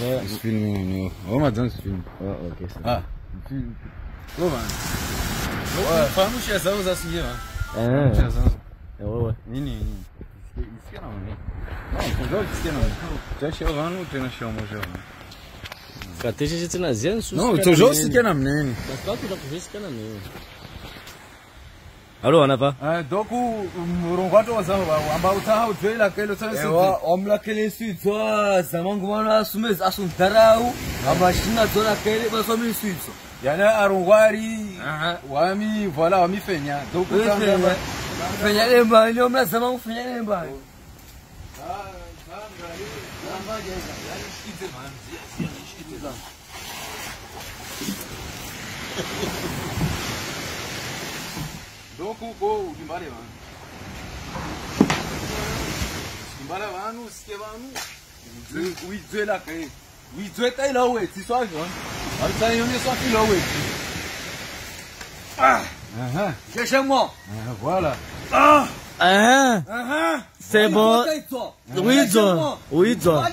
Ja. Esse filme ni homa zangu esse filme. Oh, okay. sawa. Ah, filme. Ô, mano. Fahamu shia zangu za sije, mano. Eh. Shia zangu. É wewe. Nini nini? Isikia na mimi. Não, kwa isikia na mimi. Jasho vanu tena shia moja. Katisha jitu na zensu. Não, tu jo sikia na mnene. Basi watu nakuvisikia na mimi. alo anapa doku murungu atozamba utahaudzeilakelotsaewa wamulakelenswidzwa zamangu wami voila wamifenya dokufenya dembani omulazamangu fenya dembani Thank you ndokuko ulimbale tailawetsi Cherchez-moi. Voilà. Ah. Hein? C'est bon. Oui, John. Oui, John.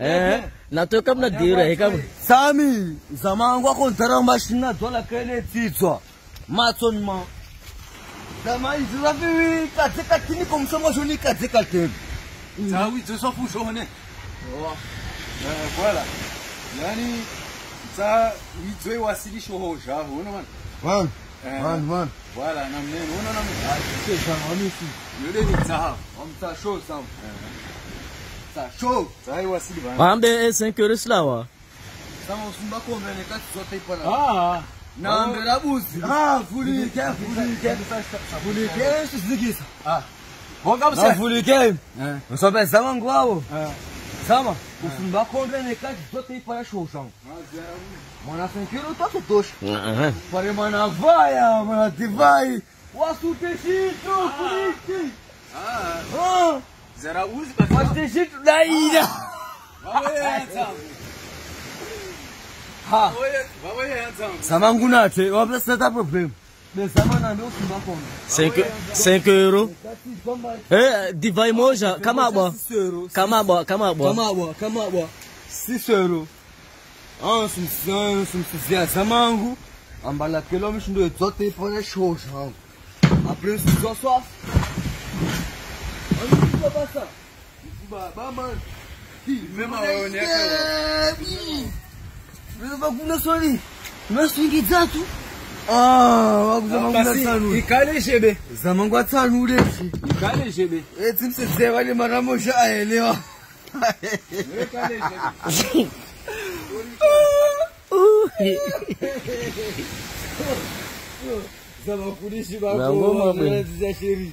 Hein? natoka mnadhira hekam sami zamangu ako ntaraunda xinadzola kaeletsitswa matsoni ma. Zamaizi rafiwi katseka tiniko musongo xoni katseka tebe tsawidze swa fuxone kwala. Yani tsa widze wasilixoho jaho wona mana vanhu vanhu vanhu kwala na mnene wona na mnene yoleni tsaha wamtsa sho sam. Eh, eh. Sasho tsaha wasili vanu Wambe 5 euros lawa. sama usumbakombene katsitsota ipana ah. Nambera buzi ah vulike vulike vulike sizikisa Bonga você. avulike É. nsobe zamangu wawo É. sama usumbakombene katsitsota ipana shoshangu mwana senkiro tatotosha Ah. Falei, mano, vai, ah, mano, te vai. O assunto é chito, polícia. Ah, Ah, Zara uzi kwa Mwaste shitu na ina. Bawe handsome. Ha. Bawe handsome. Samangu nate, wapla seta problem. euro eh, divai moja kama bwa kama bwa kama bwa kama bwa kama bwa 6 euro ah simsana simsizia zamangu ambala kelo mshindo yote ipone shosha apres soswa sio soif. Ani kuba basa. Kuba baba. Mesma oneka. Veva kuna swali. Unaswingi tatu? Ah, wakuzama kuna tanu. Ikale jebe. Zamangu atanu lesi. Ikale jebe. Eti msizee wale mara moja aelewa. Ikale jebe. Zama kulishi Na ngoma bako. bwe. Nazizia sheri.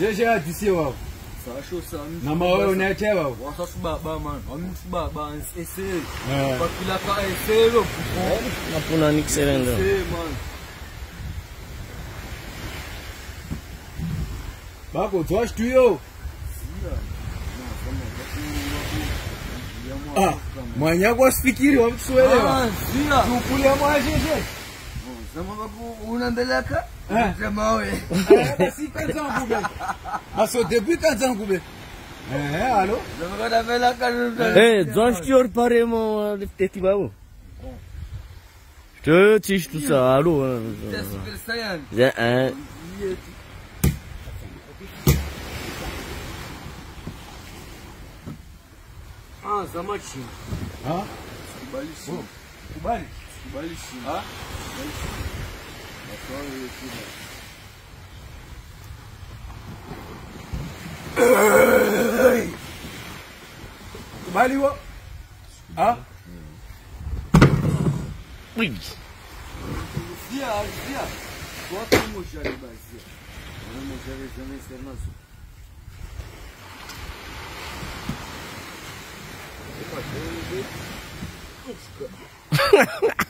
Jeje adisi wao. Sasho sami. Na mawe unayetea wao. Wasasu baba man. Wamusu baba ese. Eh. Bakila ka ese eh, lo. Napuna nikserendo. Ese man. Bako tuash tu yo. Ah, mwanyangu asifikiri wamtuelewa. Ah, sio. Tukulia mwajeje. Oh, Sema bako unaembeleka? Eh. Jamaa we. Eh, basi kanza ngube. Aso depuis kanza ngube. Eh, allo? Zama kada vela kada. Eh, dois tior pare mo teti babu. Tu tish tout ça, allô. Super Saiyan. Ya, eh. Ah, zama chini. Kubali wo. Ah, Oui. Sia, sia. Bota um mojari se vamos ser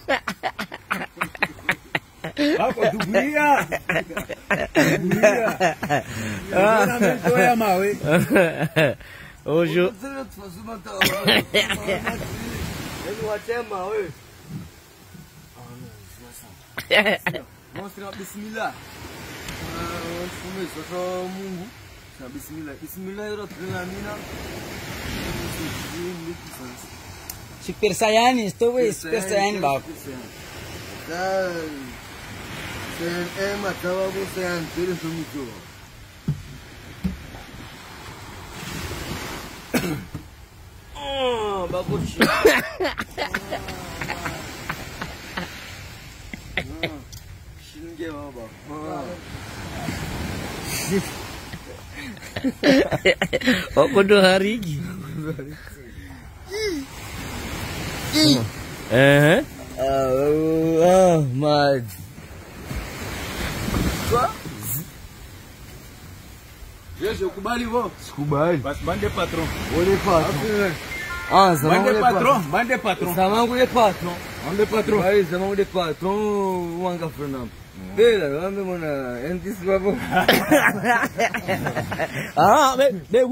uma tal. Ele vai ter mal, oi. Vamos treinar bismillah. Ah, começou só mungu. Sa bismillah. Bismillah era treinar mina. Super Saiyan, estou Super Saiyan bak. Dan Sen emat tawa mo sen terus sumito. Oh, bagus. 신게 봐봐. Aku dua hari lagi. Eh. Ah, Ahmad. Jeje, ukubali hivyo. Sikubali. Basi bande patron. Ole patron. Ah, zamangu Bande patron, bande patron. Zamangu le patron. Bande patron. Aí, zamangu le patron wanga Fernando. Bela, wambe mwana, entisi babo. Ah, be be.